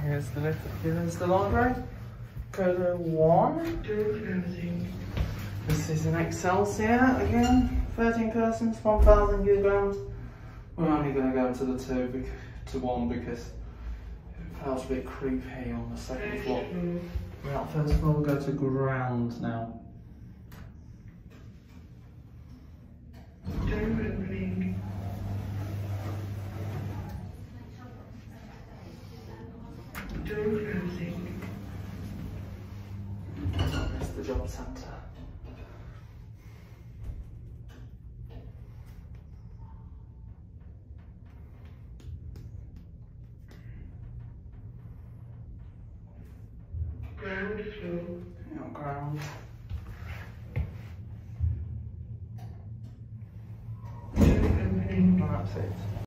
Here's the lift, here's the library. Go to one. This is an Excelsior again, 13 persons, 1,000 kilograms. We're only going to go to the two, to one because it feels a bit creepy on the second floor. Mm-hmm. Right, first floor, we'll go to ground now. door closing. There's the job centre. Ground floor. No ground. Two opening. Well, that's it.